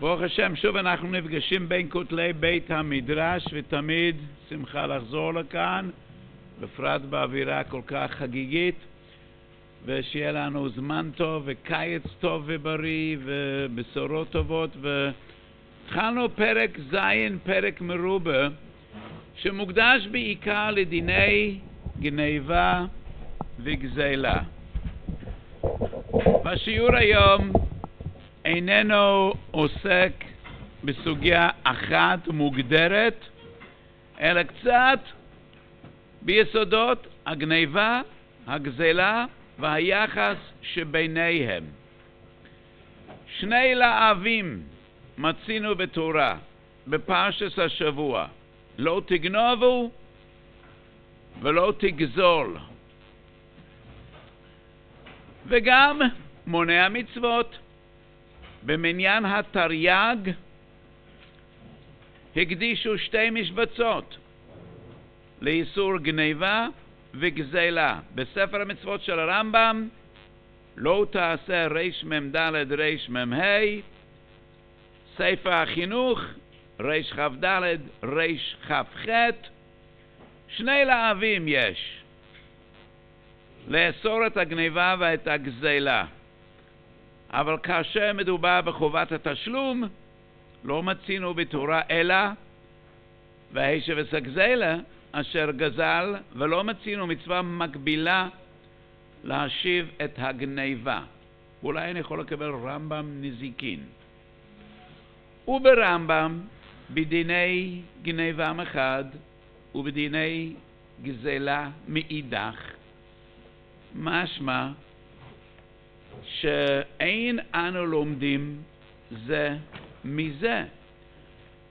ברוך השם, שוב אנחנו נפגשים בין כותלי בית המדרש, ותמיד שמחה לחזור לכאן, בפרט באווירה כל כך חגיגית, ושיהיה לנו זמן טוב וקיץ טוב ובריא ובשורות טובות. והתחלנו פרק ז', פרק מרובה, שמוקדש בעיקר לדיני גניבה וגזלה. בשיעור היום איננו עוסק בסוגיה אחת מוגדרת, אלא קצת ביסודות הגניבה, הגזלה והיחס שביניהם. שני להבים מצינו בתורה, בפרשס השבוע, לא תגנובו ולא תגזול. וגם מונע מצוות. במניין התרי"ג הקדישו שתי משבצות לאיסור גניבה וגזלה. בספר המצוות של הרמב"ם לא תעשה רמ"ד רמ"ה, ספר החינוך רכ"ד רכ"ח, שני להבים יש לאסור את הגניבה ואת הגזלה. אבל כאשר מדובר בחובת התשלום, לא מצינו בתורה אלא והישב וסגזלה אשר גזל, ולא מצינו מצווה מקבילה להשיב את הגניבה. אולי אני יכול לקבל רמב"ם נזיקין. וברמב"ם, בדיני גניבה מחד ובדיני גזלה מאידך, משמע שאין אנו לומדים זה מזה.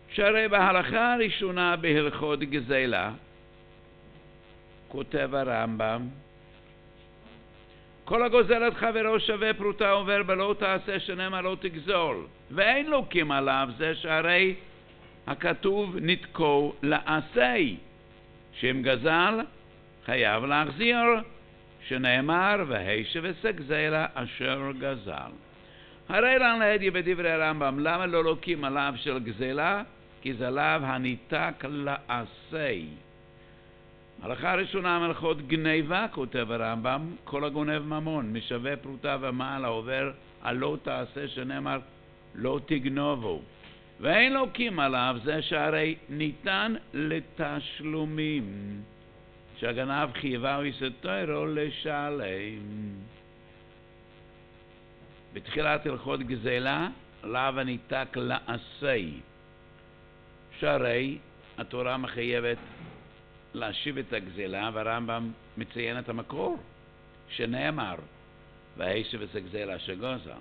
שהרי בהלכה הראשונה בהלכות גזלה, כותב הרמב"ם, כל הגוזל את חברו שווה פרוטה עובר בלא תעשה שנאמר לא תגזול, ואין לוקים עליו זה שהרי הכתוב נתקו לעשי, שאם גזל חייב להחזיר שנאמר, והישב זרע אשר גזל. הרי לן להדיה בדברי הרמב"ם, למה לא לוקים עליו של גזלה? כי זה לאו הניתק לעשי. הלכה ראשונה מלכות גניבה, כותב הרמב"ם, כל הגונב ממון, משווה פרוטה ומעלה עובר על לא תעשה, שנאמר לא תגנובו. ואין לוקים עליו זה שהרי ניתן לתשלומים. שהגנב חייבה ויסתוירו לשלם. בתחילת הלכות גזלה, לאו הניתק לעשי. שהרי התורה מחייבת להשיב את הגזלה, והרמב"ם מציין את המקור, שנאמר, והישב את הגזלה שגוזל.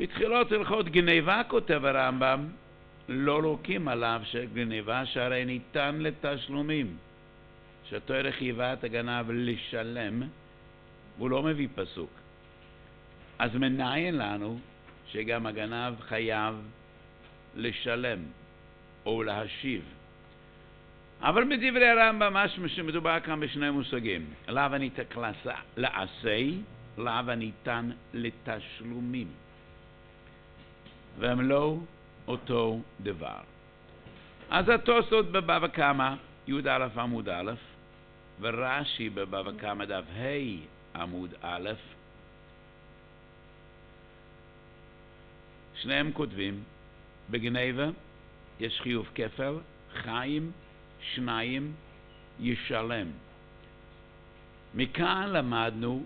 בתחילות הלכות גניבה, כותב הרמב"ם, לא לוקים עליו שגניבה שהרי ניתן לתשלומים. שהתואר חייבה את הגנב לשלם, והוא לא מביא פסוק. אז מנין לנו שגם הגנב חייב לשלם או להשיב. אבל בדברי הרמב"ם משמע שמדובר כאן בשני מושגים. לאו הניתק לעשי, לאו הניתן לתשלומים. והם לא אותו דבר. אז התוספות בבבא קמא, י"א עמוד א', ורש"י בבבא קמא דף ה' עמוד א', שניהם כותבים, בגניבה יש חיוב כפל, חיים, שניים, ישלם. מכאן למדנו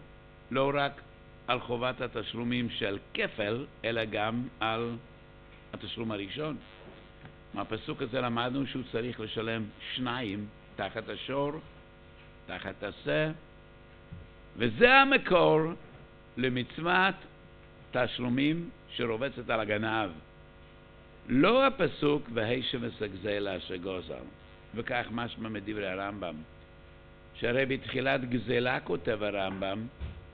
לא רק על חובת התשלומים של כפל, אלא גם על התשלום הראשון. מהפסוק הזה למדנו שהוא צריך לשלם שניים תחת השור תחת עשה, וזה המקור למצוות תשלומים שרובצת על הגנב. לא הפסוק והישם אסגזלה שגוזל, וכך משמע מדברי הרמב"ם, שהרי בתחילת גזלה כותב הרמב"ם,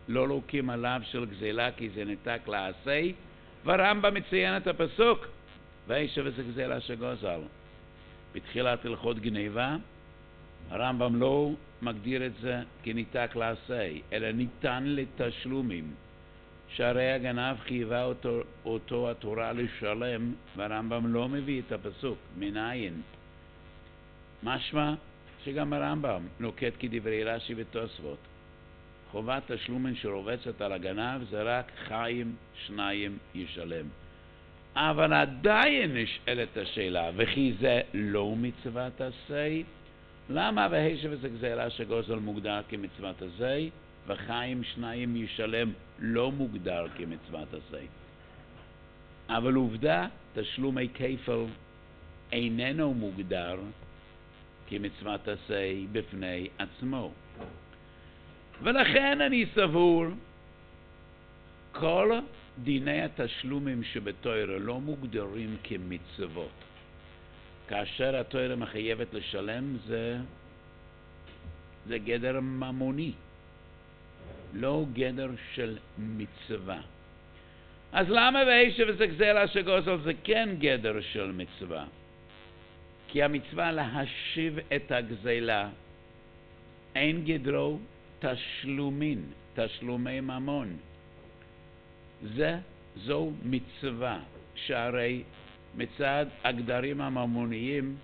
לא לוקים עליו של גזלה כי זה ניתק לעשי, והרמב"ם מציין את הפסוק והישב אסגזלה שגוזל. בתחילת הלכות גניבה, הרמב"ם לא מגדיר את זה כניתק לעשי, אלא ניתן לתשלומים. שהרי הגנב חייבה אותו, אותו התורה לשלם, והרמב"ם לא מביא את הפסוק. מנין? משמע שגם הרמב"ם נוקט כדברי רש"י ותוספות. חובת תשלומן שרובצת על הגנב זה רק חיים שניים ישלם. אבל עדיין נשאלת השאלה, וכי זה לא מצוות עשה? למה והשב וזה גזירה שגוזל מוגדר כמצוות עשה, וחיים שניים ישלם לא מוגדר כמצוות עשה? אבל עובדה, תשלומי כפל איננו מוגדר כמצוות עשה בפני עצמו. ולכן אני סבור, כל דיני התשלומים שבתוירה לא מוגדרים כמצוות. כאשר התוירה מחייבת לשלם זה, זה גדר ממוני, לא גדר של מצווה. אז למה ואישה וזה גזלה שגוזל זה כן גדר של מצווה? כי המצווה להשיב את הגזלה אין גדרו תשלומין, תשלומי ממון. זה, זו מצווה, שהרי מצד הגדרים הממוניים,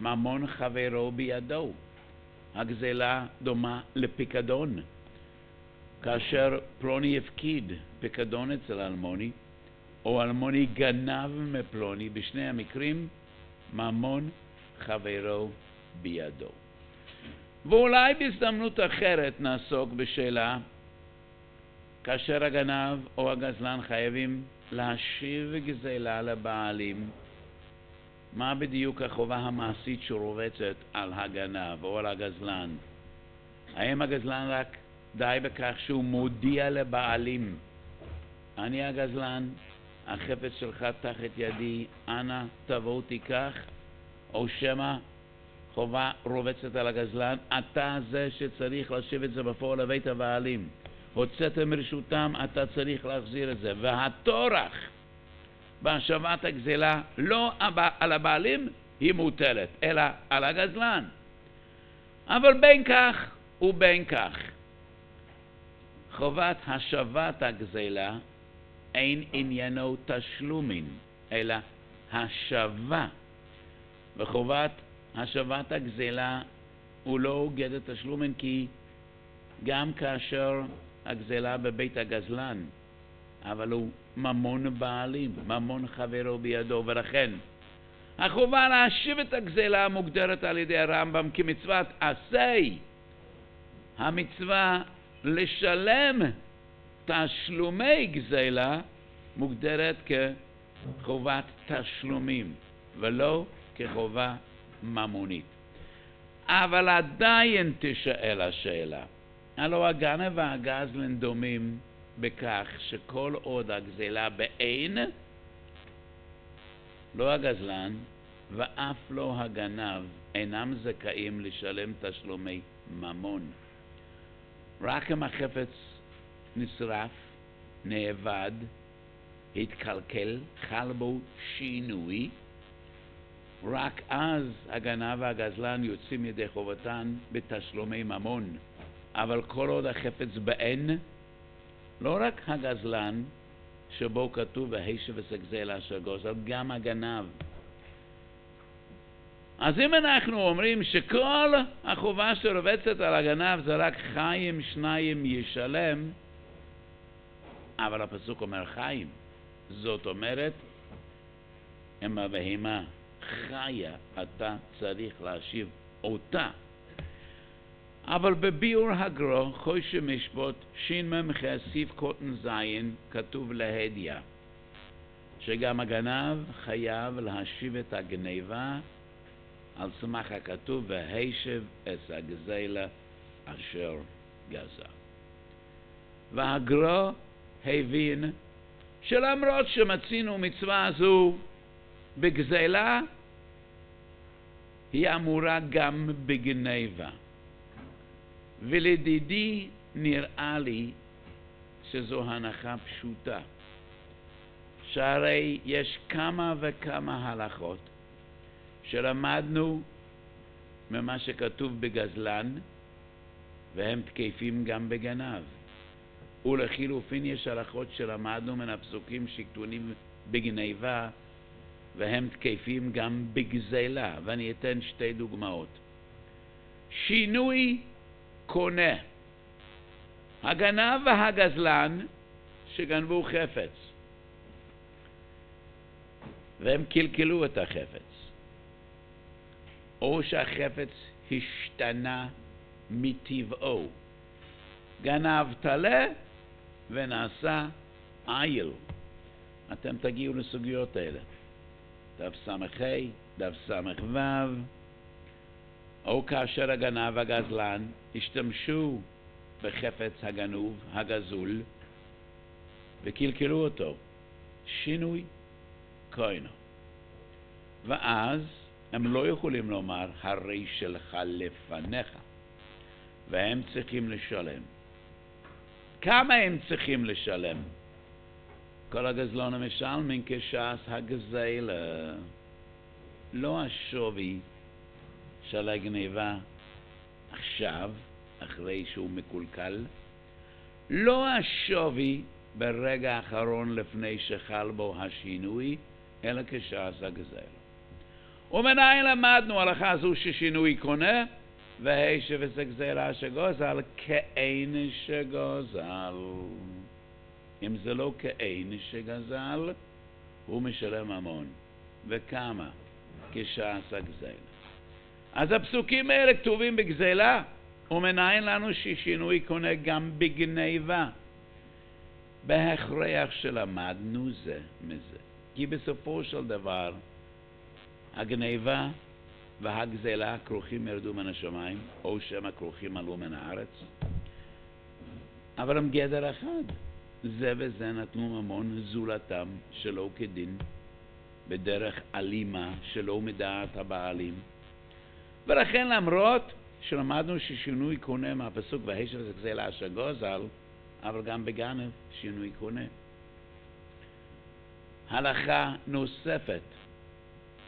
ממון חברו בידו. הגזלה דומה לפיקדון. כאשר פלוני הפקיד פיקדון אצל אלמוני, או אלמוני גנב מפלוני, בשני המקרים ממון חברו בידו. ואולי בהזדמנות אחרת נעסוק בשאלה כאשר הגנב או הגזלן חייבים להשיב גזלה לבעלים, מה בדיוק החובה המעשית שרובצת על הגנב או על הגזלן? האם הגזלן רק די בכך שהוא מודיע לבעלים, אני הגזלן, החפץ שלך תחת ידי, אנא תבוא תיקח, או שמא חובה רובצת על הגזלן, אתה זה שצריך להשיב את זה בפועל לבית הבעלים. הוצאתם מרשותם, אתה צריך להחזיר את זה. והטורח בהשבת הגזלה לא על הבעלים היא מוטלת, אלא על הגזלן. אבל בין כך ובין כך, חובת השבת הגזלה אין עניינו תשלומין, אלא השבה. וחובת השבת הגזלה הוא לא גדר תשלומין כי גם כאשר הגזלה בבית הגזלן, אבל הוא ממון בעלים, ממון חברו בידו, ולכן החובה להשיב את הגזלה מוגדרת על ידי הרמב"ם כמצוות עשה. המצווה לשלם תשלומי גזלה מוגדרת כחובת תשלומים, ולא כחובה ממונית. אבל עדיין תשאל השאלה, הלא הגנב והגזלן דומים בכך שכל עוד הגזלה באין, לא הגזלן ואף לא הגנב אינם זכאים לשלם תשלומי ממון. רק אם החפץ נשרף, נאבד, התקלקל, חל בו שינוי, רק אז הגנב והגזלן יוצאים ידי חובתן בתשלומי ממון. אבל כל עוד החפץ באין, לא רק הגזלן, שבו כתוב והישב וסגזל אשר גוזל, גם הגנב. אז אם אנחנו אומרים שכל החובה שרובצת על הגנב זה רק חיים שניים ישלם, אבל הפסוק אומר חיים, זאת אומרת, אם הבהמה חיה, אתה צריך להשיב אותה אבל בביאור הגרו, חושה משפוט, שמ"ח סעיף זין, כתוב להדיא, שגם הגנב חייב להשיב את הגניבה על סמך הכתוב והישב את הגזלה אשר גזל. והגרו הבין שלמרות שמצינו מצווה זו בגזלה, היא אמורה גם בגניבה. ולדידי נראה לי שזו הנחה פשוטה, שהרי יש כמה וכמה הלכות שלמדנו ממה שכתוב בגזלן, והם תקפים גם בגנב. ולחילופין יש הלכות שלמדנו מן הפסוקים שכתובים בגניבה והם תקפים גם בגזלה, ואני אתן שתי דוגמאות. שינוי קונה. הגנב והגזלן שגנבו חפץ, והם קלקלו את החפץ, או שהחפץ השתנה מטבעו. גנב טלה ונעשה עיל. אתם תגיעו לסוגיות האלה. דף ס"ה, דף ס"ו, או כאשר הגנב הגזלן השתמשו בחפץ הגנוב, הגזול, וקלקלו אותו. שינוי כהנו. ואז הם לא יכולים לומר, הרי שלך לפניך, והם צריכים לשלם. כמה הם צריכים לשלם? כל הגזלון משלמים כשעס הגזלה, לא השווי של הגניבה עכשיו, אחרי שהוא מקולקל, לא השווי ברגע האחרון לפני שחל בו השינוי, אלא כשעס הגזלה. ומנין למדנו הלכה זו ששינוי קונה, והי שבזה גזלה שגוזל כאין שגוזל. אם זה לא כאין שגזל, הוא משלם המון. וכמה? כשעשה גזלה. אז הפסוקים האלה כתובים בגזלה, ומנין לנו ששינוי קונה גם בגניבה. בהכרח שלמדנו זה מזה. כי בסופו של דבר, הגניבה והגזלה כרוכים ירדו מן השמיים, או שמא כרוכים עלו מן הארץ, אבל הם גדר אחד. זה וזה נתנו ממון זולתם שלא כדין, בדרך אלימה שלא מדעת הבעלים. ולכן למרות שלמדנו ששינוי קונה מהפסוק והשל זה לאשר גוזל, אבל גם בגנב שינוי קונה. הלכה נוספת,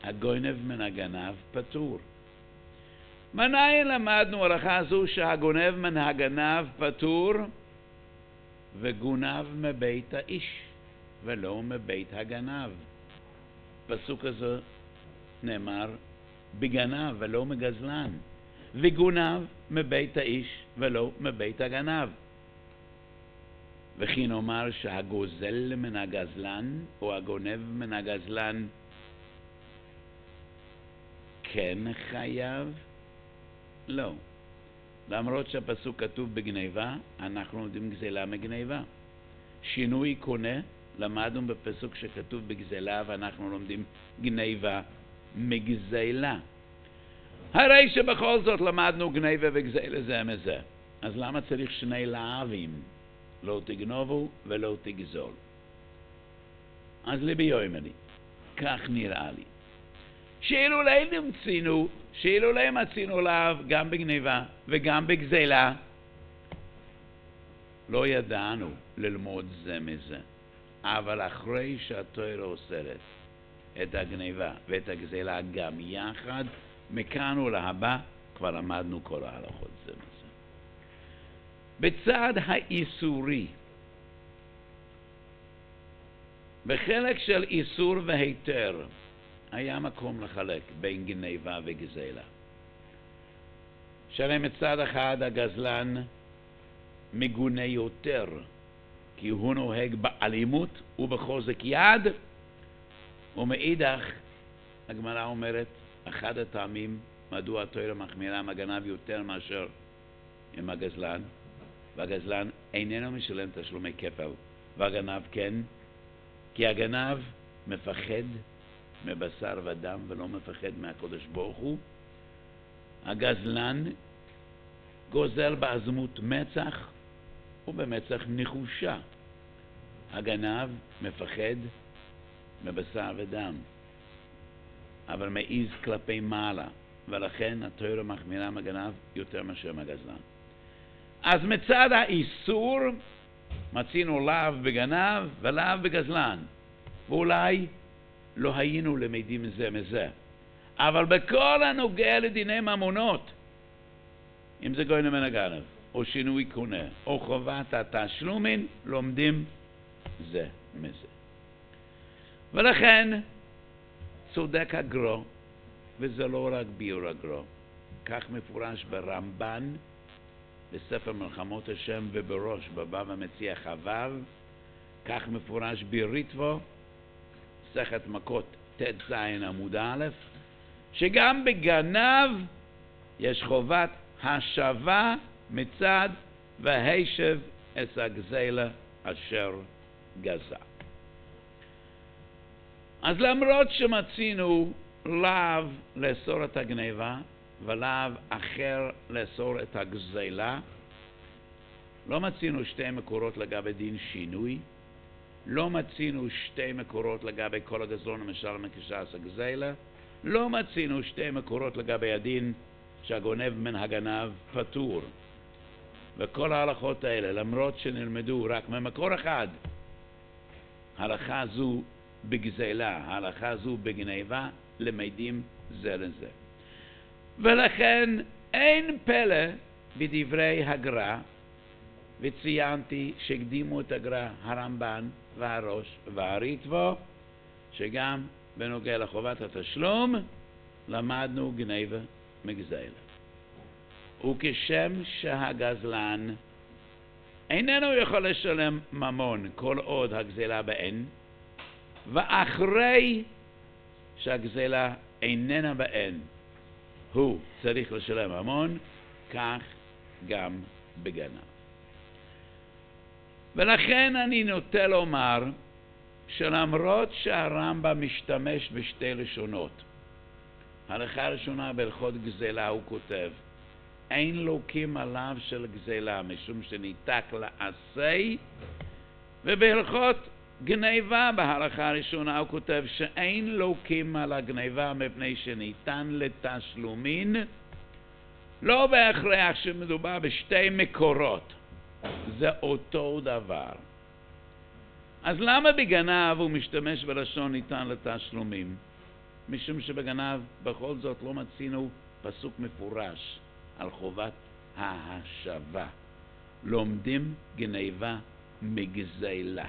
הגונב מן הגנב פטור. מנין למדנו הלכה זו שהגונב מן הגנב פטור? וגונב מבית האיש, ולא מבית הגנב. פסוק הזה נאמר בגנב ולא מגזלן, וגונב מבית האיש ולא מבית הגנב. וכי נאמר שהגוזל מן הגזלן, או הגונב מן הגזלן, כן חייב? לא. למרות שהפסוק כתוב בגניבה, אנחנו לומדים גזלה מגניבה. שינוי קונה, למדנו בפסוק שכתוב בגזלה ואנחנו לומדים גניבה מגזלה. הרי שבכל זאת למדנו גניבה וגזלה זה מזה. אז למה צריך שני להבים? לא תגנובו ולא תגזול. אז ליבי יומני, כך נראה לי. שאילולא נמצינו, שאילולא מצינו לאו גם בגניבה וגם בגזלה, לא ידענו ללמוד זה מזה. אבל אחרי שהתואר אוסרת את הגניבה ואת הגזלה גם יחד, מכאן ולהבא כבר למדנו כל ההלכות זה מזה. בצד האיסורי, בחלק של איסור והיתר, היה מקום לחלק בין גניבה וגזלה. שהרי מצד אחד הגזלן מגונה יותר, כי הוא נוהג באלימות ובחוזק יד, ומאידך, הגמרא אומרת, אחד הטעמים מדוע התואר מחמירה עם הגנב יותר מאשר עם הגזלן, והגזלן איננו משלם תשלומי כפל, והגנב כן, כי הגנב מפחד מבשר ודם ולא מפחד מהקודש ברוך הוא. הגזלן גוזל בעזמות מצח ובמצח נחושה. הגנב מפחד מבשר ודם, אבל מעז כלפי מעלה, ולכן התואר מחמירה מהגנב יותר מאשר מהגזלן. אז מצד האיסור מצינו לאו בגנב ולאו בגזלן, ואולי לא היינו למדים זה מזה. אבל בכל הנוגע לדיני ממונות, אם זה גוי מן הגנב, או שינוי קונה, או חובת התשלומין, לומדים זה מזה. ולכן צודק הגרו, וזה לא רק ביור הגרו, כך מפורש ברמב"ן, בספר מלחמות השם ובראש, בבבא מציע חו"ב, כך מפורש בריטבו, מסכת מכות ט"ז עמוד א', שגם בגנב יש חובת השבה מצד והישב את הגזלה אשר גזע. אז למרות שמצינו לאו לאסור את הגניבה ולאו אחר לאסור את הגזלה, לא מצינו שתי מקורות לגבי דין שינוי, לא מצינו שתי מקורות לגבי כל הגזלון המשל מקשס הגזלה, לא מצינו שתי מקורות לגבי הדין שהגונב מן הגנב פטור. וכל ההלכות האלה, למרות שנלמדו רק ממקור אחד, הלכה זו בגזלה, ההלכה זו בגניבה, למדים זה לזה. ולכן אין פלא בדברי הגר"א, וציינתי שהקדימו את הגר"א הרמב"ן והראש והריטבו, שגם בנוגע לחובת התשלום למדנו גניבה מגזלה. וכשם שהגזלן איננו יכול לשלם ממון כל עוד הגזלה באין, ואחרי שהגזלה איננה באין, הוא צריך לשלם ממון, כך גם בגנב. ולכן אני נוטה לומר שלמרות שהרמב"ם משתמש בשתי לשונות, הלכה הראשונה בהלכות גזלה הוא כותב אין לוקים עליו של גזלה משום שניתק לעשה ובהלכות גניבה בהלכה הראשונה הוא כותב שאין לוקים על הגניבה מפני שניתן לתשלומין לא בהכרח שמדובר בשתי מקורות זה אותו דבר. אז למה בגנב הוא משתמש בלשון ניתן לתשלומים? משום שבגנב בכל זאת לא מצינו פסוק מפורש על חובת ההשבה. לומדים גניבה מגזלה.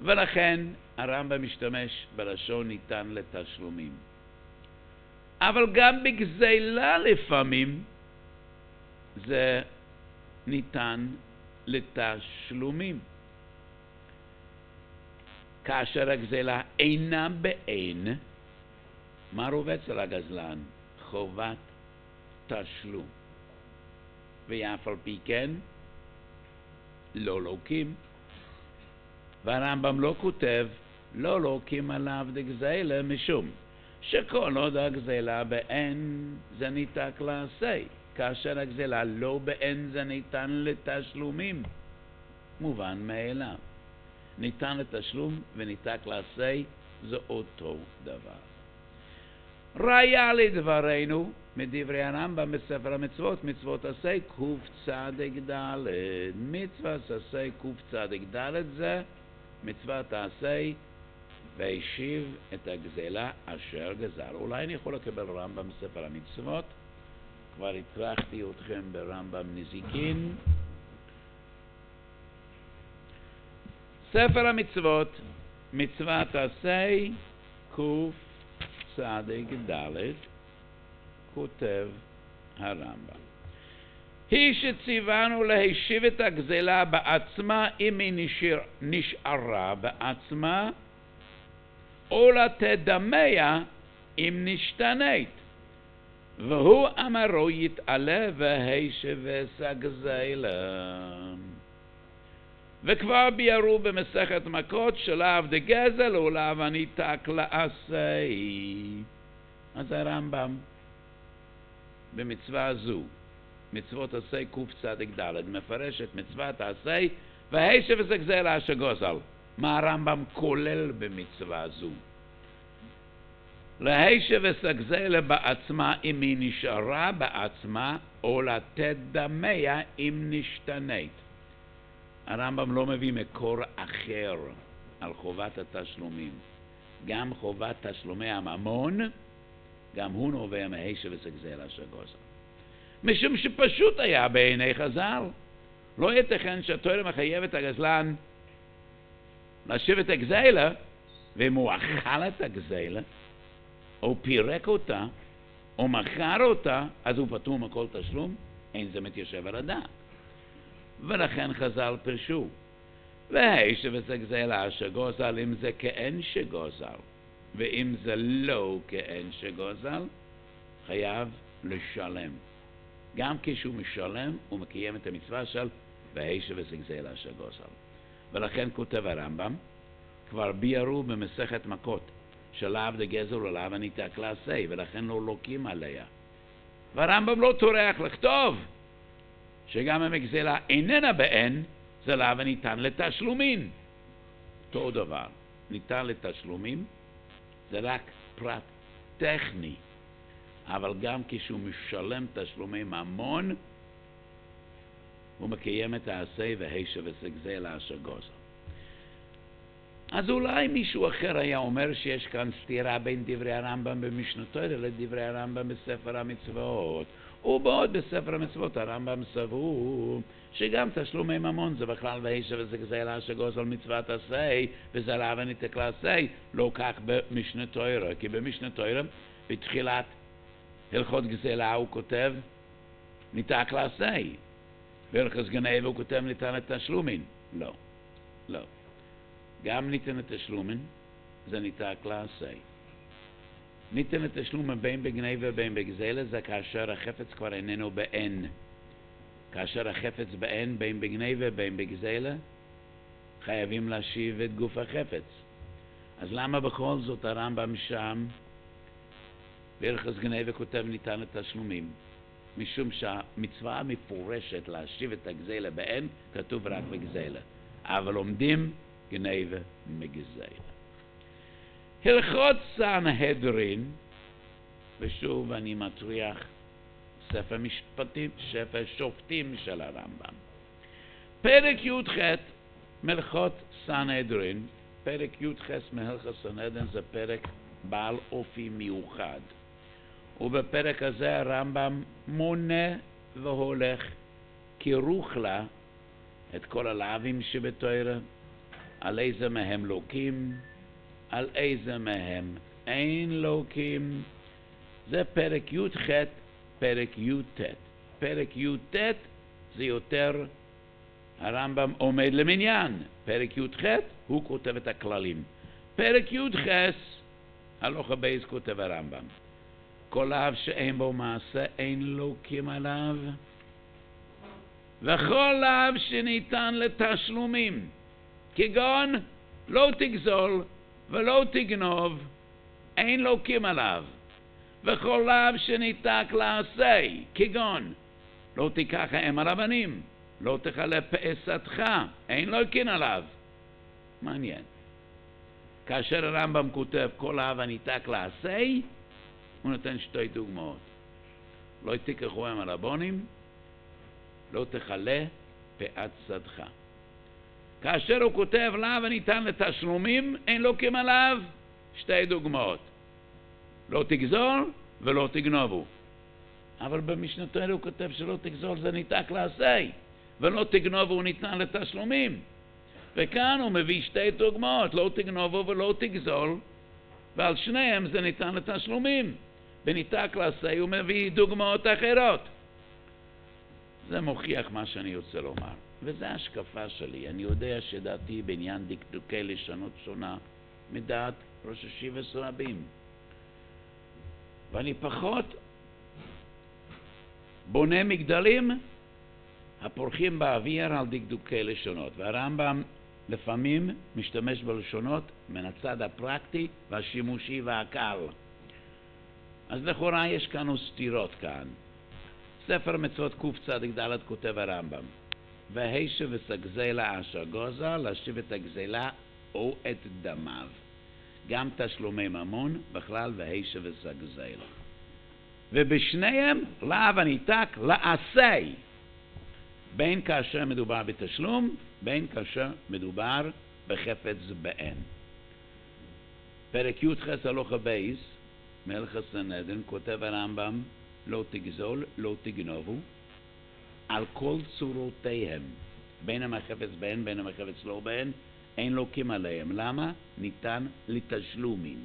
ולכן הרמב"ם משתמש בלשון ניתן לתשלומים. אבל גם בגזלה לפעמים זה ניתן לתשלומים. כאשר הגזלה אינה באין, מה רובץ על הגזלן? חובת תשלום. ואף על פי כן, לא לוקים. והרמב"ם לא כותב, לא לוקים עליו דגזלה משום שכל עוד הגזלה באין זה ניתק לעשה. כאשר הגזלה לא באין זה ניתן לתשלומים. מובן מאליו. ניתן לתשלום וניתק לעשה זה אותו דבר. ראיה לדברנו מדברי הרמב"ם בספר המצוות, מצוות עשה קצ"ד. מצוות עשה קצ"ד זה מצוות העשה והשיב את הגזלה אשר גזל. אולי אני יכול לקבל רמב"ם בספר המצוות? כבר הטרחתי אתכם ברמב"ם נזיקין. ספר המצוות, מצוות עשה, קצ"ד, כותב הרמב"ם. היא שציוונו להשיב את הגזלה בעצמה אם היא נשאר, נשארה בעצמה, או לתת דמיה אם נשתנית. והוא אמרו יתעלה והישבס הגזלה. וכבר ביארו במסכת מכות שלאו דגזל ולאו הניתק לעשי. אז הרמב"ם במצווה זו, מצוות עשה קצ"ד, מפרש את מצוות העשה והישבס הגזלה אשר גוזל. מה הרמב"ם כולל במצווה זו? להישב וסגזלה בעצמה אם היא נשארה בעצמה, או לתת דמיה אם נשתנית. הרמב"ם לא מביא מקור אחר על חובת התשלומים. גם חובת תשלומי הממון, גם הוא נובע מהישב וסגזלה של גוזר. משום שפשוט היה בעיני חז"ל. לא ייתכן שהתורה מחייב את הגזלן להשיב את הגזלה, ואם הוא אכל את הגזלה, או פירק אותה, או מכר אותה, אז הוא פטור מכל תשלום? אין זה מתיישב על הדעת. ולכן חז"ל פירשו, והאיש וגזלה שגוזל אם זה כאין שגוזל, ואם זה לא כאין שגוזל, חייב לשלם. גם כשהוא משלם, הוא מקיים את המצווה של והאיש וגזלה שגוזל. ולכן כותב הרמב"ם, כבר ביארו במסכת מכות, שלאו דגזל ולאו הניתק לעשה, ולכן לא לוקים עליה. והרמב"ם לא טורח לכתוב שגם אם הגזלה איננה באין, זה לאו הניתן לתשלומים. אותו דבר, ניתן לתשלומים, זה רק פרט טכני, אבל גם כשהוא משלם תשלומי ממון, הוא מקיים את העשה והשב וסגזל אשר גוזל. אז אולי מישהו אחר היה אומר שיש כאן סתירה בין דברי הרמב"ם במשנתו לדברי הרמב"ם בספר המצוות. ובעוד בספר המצוות הרמב"ם סבור שגם תשלומי ממון זה בכלל ואישה וזה גזלה שגוז על מצוות עשה וזה רב הניתק לעשה, לא כך במשנה תוירה, כי במשנה תוירה בתחילת הלכות גזלה הוא כותב ניתק לעשה, בהלכות גנב הוא כותב ניתן לתשלומין. לא, לא. גם ניתן לתשלומין זה ניתק לעשה. ניתן לתשלום בין בגנבה ובין בגזלה זה כאשר החפץ כבר איננו באין. כאשר החפץ באין בין בגנבה ובין בגזלה, חייבים להשיב את גוף החפץ. אז למה בכל זאת הרמב"ם שם בירכס גנבה כותב ניתן לתשלומים? משום שהמצווה המפורשת להשיב את הגזלה באין כתוב רק בגזלה. אבל עומדים גנבה מגזלה. הלכות סנהדרין, ושוב אני מטריח ספר משפטים, ספר שופטים של הרמב"ם. פרק י"ח מלכות סנהדרין, פרק י"ח מהלכות סנהדרין זה פרק בעל אופי מיוחד. ובפרק הזה הרמב"ם מונה והולך כרוכלה את כל הלאווים שבתוירה, על איזה מהם לוקים, על איזה מהם אין לוקים. זה פרק י"ח, פרק י"ט. פרק י"ט זה יותר הרמב"ם עומד למניין. פרק י"ח הוא כותב את הכללים. פרק י"ח הלכה בייס כותב הרמב"ם. כל לאו שאין בו מעשה אין לוקים עליו. וכל לאו שניתן לתשלומים, כגון לא תגזול ולא תגנוב, אין לוקים עליו. וכל לאו שניתק לעשה, כגון לא תיקח האם על הבנים, לא תכלה פעשתך, אין לוקים עליו. מעניין. כאשר הרמב"ם כותב כל אב הניתק לעשה, הוא נותן שתי דוגמאות. לא תיקחו הם על הבונים, לא תכלה פאת שדך. כאשר הוא כותב לאו הניתן לתשלומים, אין לו כמלאו שתי דוגמאות. לא תגזול ולא תגנובו. אבל במשנתנו הוא כותב שלא תגזול זה ניתק לעשה, ולא תגנובו הוא ניתן לתשלומים. וכאן הוא מביא שתי דוגמאות, לא תגנובו ולא תגזול, ועל שניהם זה ניתן לתשלומים. בניתק לעשה הוא מביא דוגמאות אחרות. זה מוכיח מה שאני רוצה לומר. וזו ההשקפה שלי. אני יודע שדעתי בעניין דקדוקי לשונות שונה מדעת ראש השיבס רבים. ואני פחות בונה מגדלים הפורחים באוויר על דקדוקי לשונות. והרמב"ם לפעמים משתמש בלשונות מן הצד הפרקטי והשימושי והקל. אז לכאורה יש כאן סתירות כאן. ספר מצוות קצ"ד כותב הרמב"ם והישב וסגזלה אשר גוזה, להשיב את הגזלה או את דמיו. גם תשלומי ממון בכלל והישב וסגזלה. ובשניהם לאו הניתק לעשה, בין כאשר מדובר בתשלום, בין כאשר מדובר בחפץ באין. פרק י"ח הלוך הבייס, מלך הסנדן, כותב הרמב"ם לא תגזול, לא תגנובו, על כל צורותיהם, בין אם החפץ בהן, בין אם החפץ לא בהן, אין לוקים עליהם. למה? ניתן לתשלומים.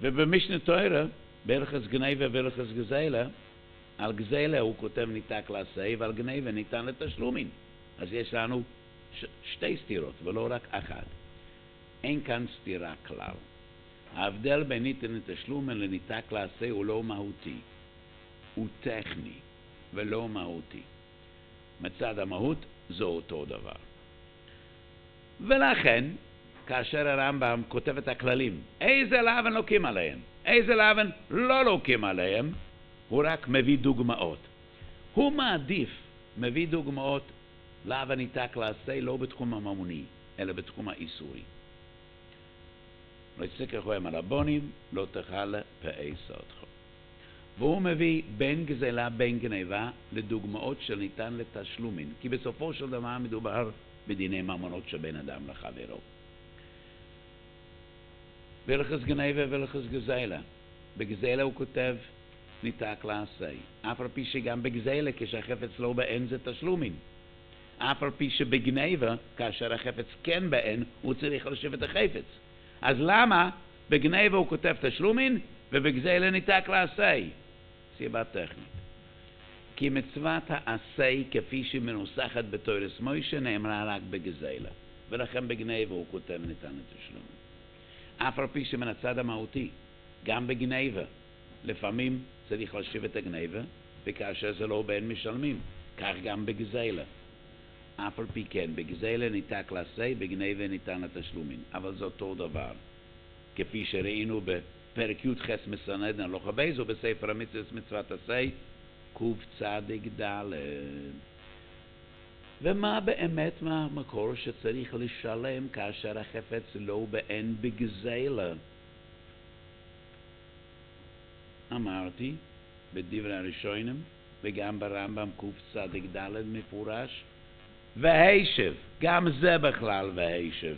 ובמשנה תוירה, ברכס גניבה וברכס גזלה, על גזלה הוא כותב ניתק לעשה, ועל גניבה ניתן לתשלומים. אז יש לנו ש- שתי סתירות, ולא רק אחת. אין כאן סתירה כלל. ההבדל בין ניתן לתשלומים לניתק לעשה הוא לא מהותי, הוא טכני ולא מהותי. מצד המהות זה אותו דבר. ולכן, כאשר הרמב"ם כותב את הכללים, איזה לאבן לוקים עליהם, איזה לאבן לא לוקים עליהם, הוא רק מביא דוגמאות. הוא מעדיף, מביא דוגמאות לאבן ניתק לעשה לא בתחום הממוני, אלא בתחום האיסורי. יצקח הם הבונים, לא תאכל פאי סודך. והוא מביא בין גזלה בין גניבה לדוגמאות שניתן לתשלומים, כי בסופו של דבר מדובר בדיני ממונות שבין אדם לחברו. ולחס גניבה ולחס גזלה. בגזלה הוא כותב ניתק לעשה, אף על פי שגם בגזלה כשהחפץ לא באין זה תשלומים. אף על פי שבגניבה, כאשר החפץ כן באין, הוא צריך לשבת החפץ. אז למה בגניבה הוא כותב תשלומין ובגזלה ניתק לעשה? סיבה טכנית. כי מצוות העשה כפי שהיא מנוסחת בתורס מוישה נאמרה רק בגזלה, ולכן בגניבה הוא כותב ניתן לתשלומים. אף על פי שמן הצד המהותי, גם בגניבה, לפעמים צריך להשיב את הגניבה, וכאשר זה לא בין משלמים, כך גם בגזלה. אף על פי כן, בגזלה ניתק לעשה, בגניבה ניתן לתשלומים, אבל זה אותו דבר. כפי שראינו בפרק י"ח מסנדן הלוך הבייזו בספר המצוות מצוות עשה, קצ"ד. ומה באמת מה המקור שצריך לשלם כאשר החפץ לא באין בגזלה? אמרתי בדברי הראשונים וגם ברמב"ם קצ"ד מפורש והישב, גם זה בכלל והישב.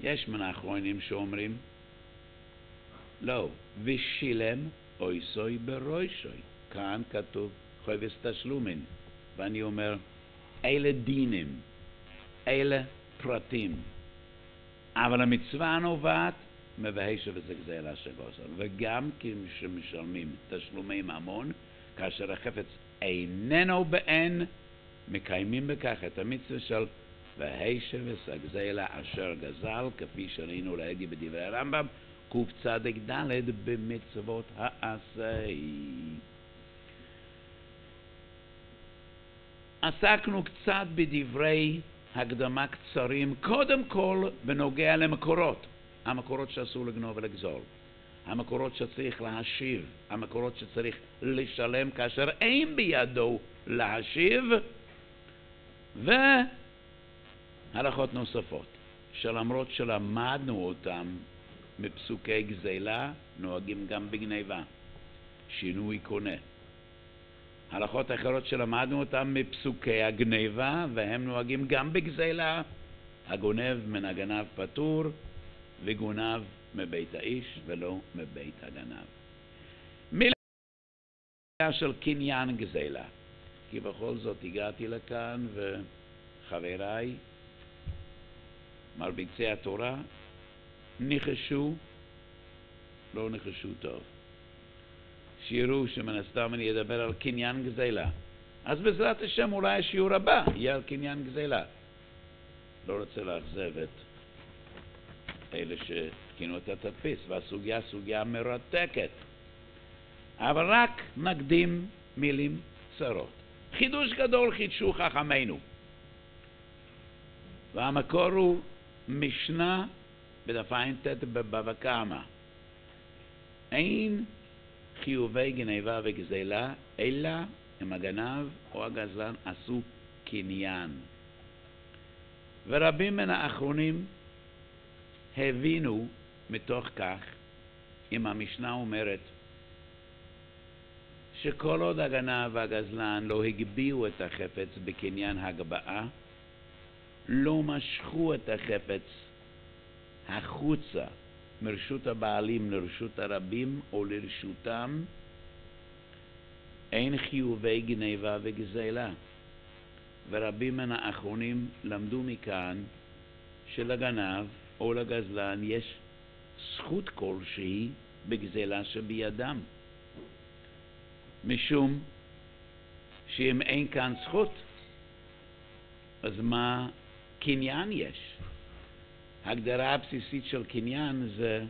יש מן האחרונים שאומרים לא, ושילם אוי סוי ברוישוי. כאן כתוב חובס תשלומים. ואני אומר, אלה דינים, אלה פרטים. אבל המצווה נובעת מבהישה וזה גזלה שגוזר. וגם כשמשלמים תשלומי ממון, כאשר החפץ איננו באין, מקיימים בכך את המצווה של והישה וסגזלה אשר גזל, כפי שראינו להגיד בדברי הרמב"ם, קצ"ד במצוות העשה. עסקנו קצת בדברי הקדמה קצרים, קודם כל בנוגע למקורות, המקורות שאסור לגנוב ולגזול, המקורות שצריך להשיב, המקורות שצריך לשלם כאשר אין בידו להשיב, והלכות נוספות, שלמרות שלמדנו אותם מפסוקי גזלה, נוהגים גם בגניבה, שינוי קונה. הלכות אחרות שלמדנו אותן מפסוקי הגניבה, והם נוהגים גם בגזלה. הגונב מן הגנב פטור, וגונב מבית האיש ולא מבית הגנב. מילה של קניין גזלה, כי בכל זאת הגעתי לכאן וחבריי, מרביצי התורה, ניחשו, לא ניחשו טוב. שיראו שמן הסתם אני אדבר על קניין גזלה. אז בעזרת השם אולי השיעור הבא יהיה על קניין גזלה. לא רוצה לאכזב את אלה שתקינו את התדפיס, והסוגיה סוגיה מרתקת. אבל רק נקדים מילים צרות. חידוש גדול חידשו חכמינו. והמקור הוא משנה בדף ע"ט בבבא קמא. אין חיובי גניבה וגזלה, אלא אם הגנב או הגזלן עשו קניין. ורבים מן האחרונים הבינו מתוך כך, אם המשנה אומרת, שכל עוד הגנב והגזלן לא הגביהו את החפץ בקניין הגבהה, לא משכו את החפץ החוצה מרשות הבעלים לרשות הרבים או לרשותם, אין חיובי גניבה וגזלה. ורבים מן האחרונים למדו מכאן שלגנב או לגזלן יש זכות כלשהי בגזלה שבידם. משום שאם אין כאן זכות, אז מה קניין יש? ההגדרה הבסיסית של קניין זה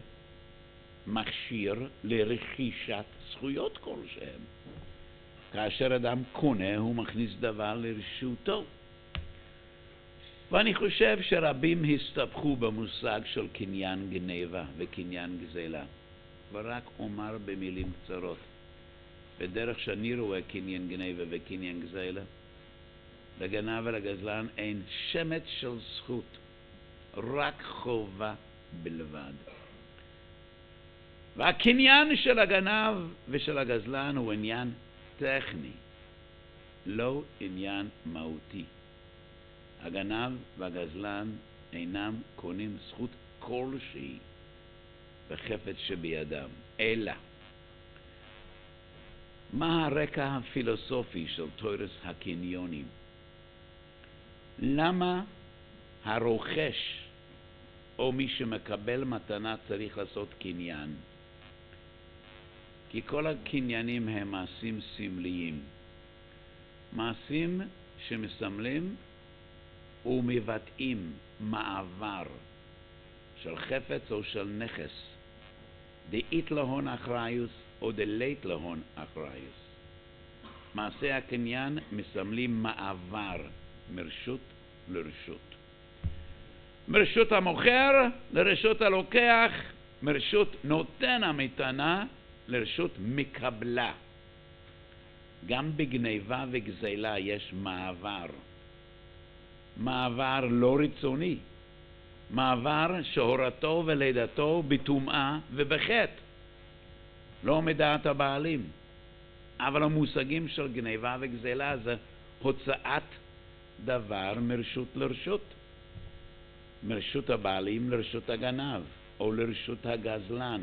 מכשיר לרכישת זכויות כלשהן. כאשר אדם קונה, הוא מכניס דבר לרשותו. ואני חושב שרבים הסתבכו במושג של קניין גניבה וקניין גזלה. ורק אומר במילים קצרות. בדרך שאני רואה קניין גניבה וקניין גזלה, לגנב ולגזלן אין שמץ של זכות, רק חובה בלבד. והקניין של הגנב ושל הגזלן הוא עניין טכני, לא עניין מהותי. הגנב והגזלן אינם קונים זכות כלשהי בחפץ שבידם, אלא מה הרקע הפילוסופי של תוירס הקניונים? למה הרוכש או מי שמקבל מתנה צריך לעשות קניין? כי כל הקניינים הם מעשים סמליים. מעשים שמסמלים ומבטאים מעבר של חפץ או של נכס, דאית להון אחריוס דלית להון אחריוס. מעשי הקניין מסמלים מעבר מרשות לרשות. מרשות המוכר לרשות הלוקח, מרשות נותן המתנה לרשות מקבלה. גם בגניבה וגזלה יש מעבר. מעבר לא רצוני. מעבר שהורתו ולידתו בטומאה ובחטא. לא מדעת הבעלים. אבל המושגים של גניבה וגזלה זה הוצאת דבר מרשות לרשות. מרשות הבעלים לרשות הגנב, או לרשות הגזלן.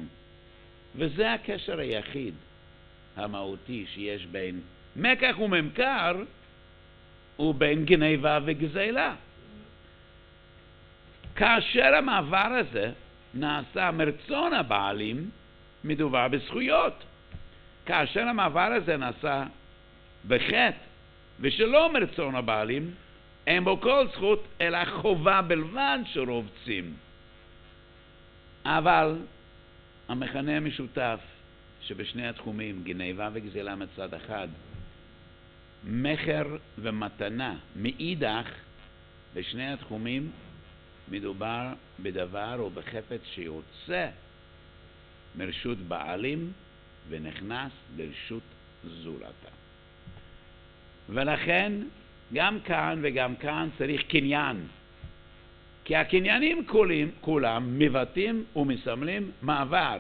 וזה הקשר היחיד המהותי שיש בין מקח וממכר ובין גניבה וגזלה. כאשר המעבר הזה נעשה מרצון הבעלים, מדובר בזכויות. כאשר המעבר הזה נעשה בחטא ושלא מרצון הבעלים, אין בו כל זכות, אלא חובה בלבד שרובצים. אבל המכנה המשותף שבשני התחומים, גניבה וגזלה מצד אחד, מכר ומתנה מאידך, בשני התחומים מדובר בדבר או בחפץ שיוצא מרשות בעלים ונכנס לרשות זולתה. ולכן גם כאן וגם כאן צריך קניין. כי הקניינים כולם, כולם מבטאים ומסמלים מעבר,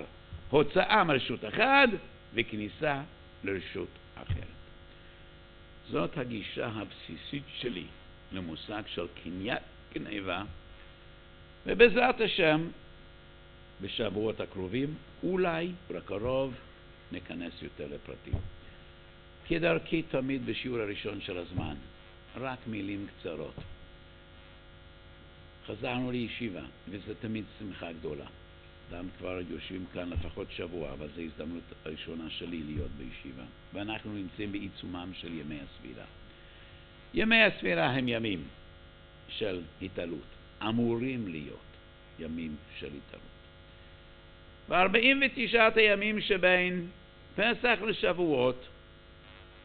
הוצאה מרשות אחד וכניסה לרשות אחרת. זאת הגישה הבסיסית שלי למושג של קניין גניבה, ובעזרת השם, בשבועות הקרובים, אולי בקרוב ניכנס יותר לפרטים. כדרכי תמיד בשיעור הראשון של הזמן, רק מילים קצרות. חזרנו לישיבה, וזו תמיד שמחה גדולה. אדם כבר יושבים כאן לפחות שבוע, אבל זו הזדמנות הראשונה שלי להיות בישיבה. ואנחנו נמצאים בעיצומם של ימי הסבירה. ימי הספירה הם ימים של התעלות, אמורים להיות ימים של התעלות. ו-49 הימים שבין פסח לשבועות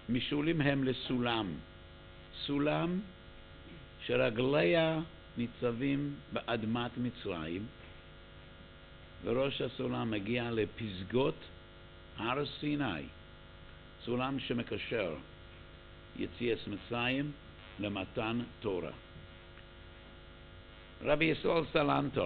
משולים הם לסולם. סולם שרגליה ניצבים באדמת מצרים, וראש הסולם מגיע לפסגות הר סיני, סולם שמקשר יציאת מצרים למתן תורה. רבי ישראל סלנטו